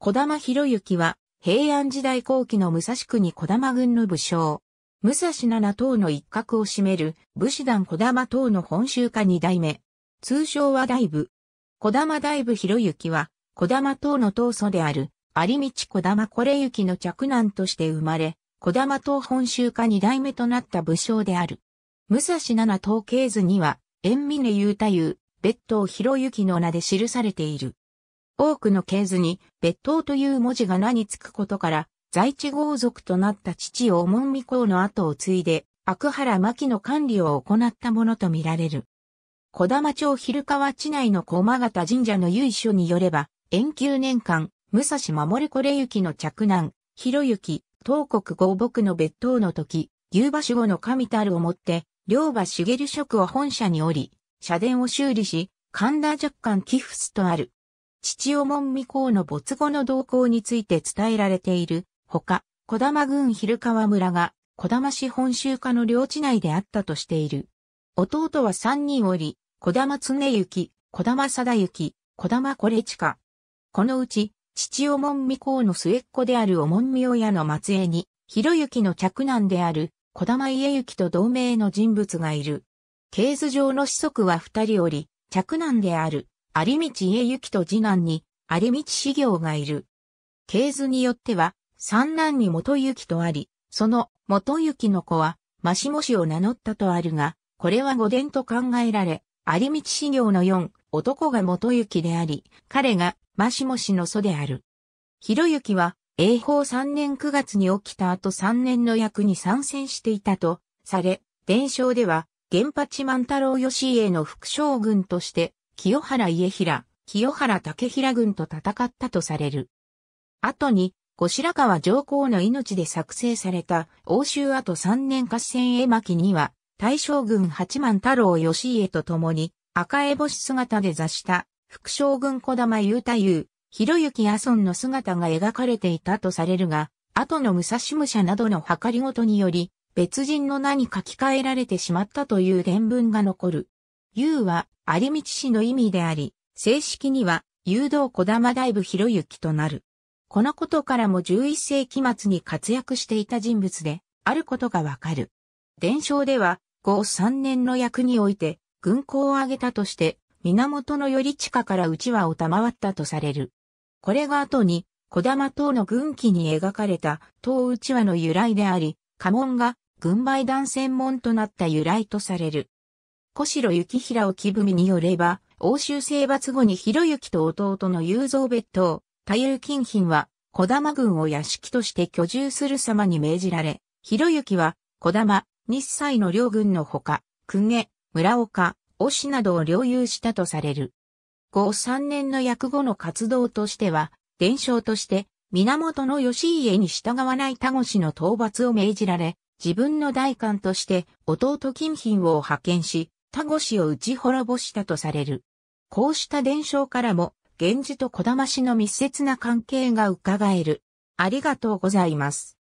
小玉博之は平安時代後期の武蔵国小玉軍の武将。武蔵七党の一角を占める武士団小玉党の本州家二代目。通称は大部。小玉大部博之は小玉党の当祖である有道小玉これ行の嫡男として生まれ、小玉党本州家二代目となった武将である。武蔵七党系図には、縁峰雄太夫、別当博之の名で記されている。多くの系図に別当という文字が名につくことから、在地豪族となった父を門美公の後を継いで、悪原牧の管理を行ったものとみられる。小玉町昼川地内の駒形神社の由緒によれば、延久年間、武蔵守これ行の着男、広行、東国合木の別当の時、牛馬守護の神たるをもって、両馬茂職を本社におり、社殿を修理し、神田若干寄付すとある。父お門未公の没後の動向について伝えられている。ほか、小玉郡昼川村が、小玉市本州家の領地内であったとしている。弟は三人おり、小玉常幸、小玉貞幸、小玉これ近。このうち、父お門未公の末っ子であるお門未親の末裔に、広行の嫡男である小玉家行と同名の人物がいる。系図上の子息は二人おり、嫡男である有道家行と次男に有道修行がいる。系図によっては、三男に元行とあり、その元行の子は、マシモシを名乗ったとあるが、これは語伝と考えられ、有道修行の四、男が元行であり、彼がマシモシの祖である。広行は、永宝3年9月に起きた後3年の役に参戦していたとされ、伝承では、玄八万太郎義家の副将軍として、清原家平、清原竹平軍と戦ったとされる。後に、後白河上皇の命で作成された欧州後3年合戦絵巻には、大将軍八万太郎義家と共に赤絵星姿で座した副将軍小玉雄太夫、広行阿孫の姿が描かれていたとされるが、後の武蔵武者などの計りごとにより、別人の名に書き換えられてしまったという伝文が残る。U は有道氏の意味であり、正式には誘導小玉大部広行となる。このことからも11世紀末に活躍していた人物であることがわかる。伝承では、後3年の役において、軍港を挙げたとして、源頼親から内輪を賜ったとされる。これが後に、小玉島の軍記に描かれた島内輪の由来であり、家紋が軍梅団専門となった由来とされる。小城幸平置文によれば、欧州征伐後に広行と弟の雄三別当、太夫金品は、小玉軍を屋敷として居住する様に命じられ、広行は、小玉、日歳の両軍のほか、公家、村岡、押しなどを領有したとされる。後3年の役後の活動としては、伝承として、源義家に従わない田越の討伐を命じられ、自分の代官として弟金品を派遣し、田越を打ち滅ぼしたとされる。こうした伝承からも、源氏と小玉氏の密接な関係が伺える。ありがとうございます。